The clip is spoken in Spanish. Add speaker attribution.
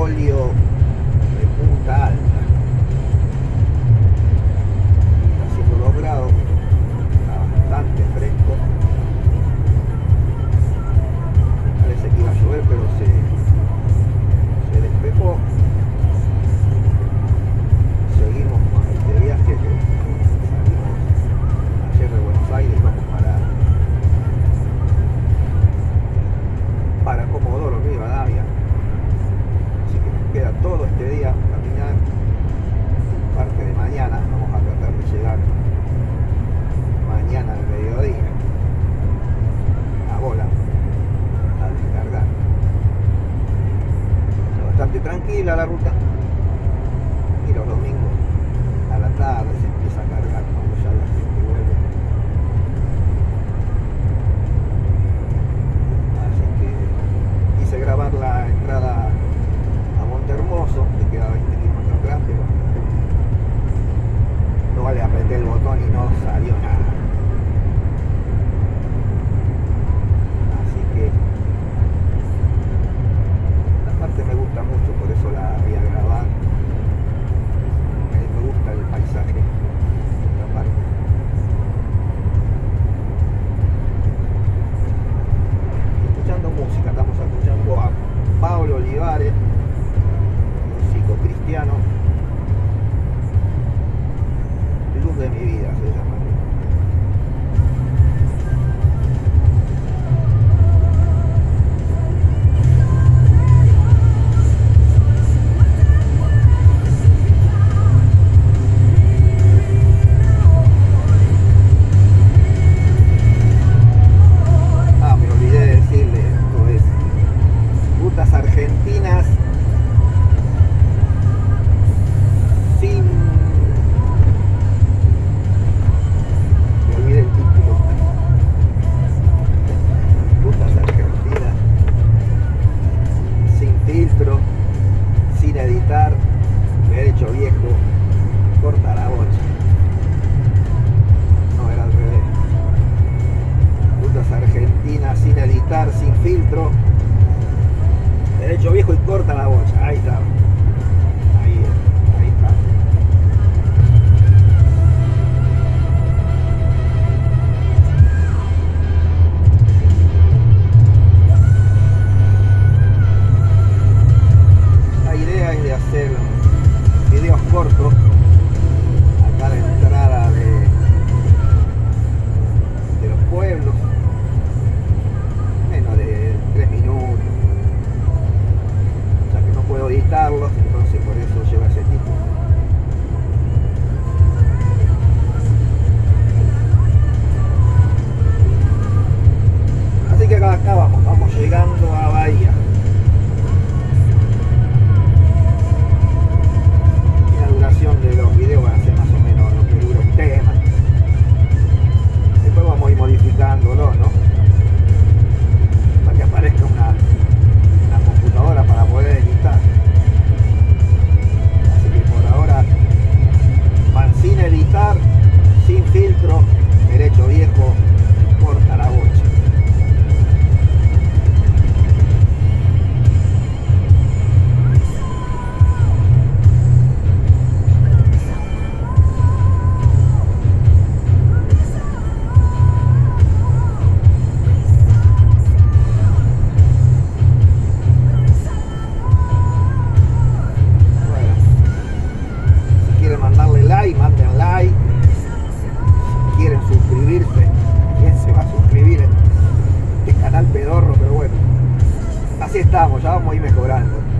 Speaker 1: Holyoke día caminar, parte de mañana, vamos a tratar de llegar mañana al mediodía a bola, a descargar. Pero bastante tranquila la ruta. sin me el título. Rutas argentinas sin filtro sin editar derecho viejo corta la bocha. No era al revés. Rutas argentinas sin editar sin filtro derecho viejo y corta la bocha. Ahí está. así estamos, ya vamos a ir mejorando.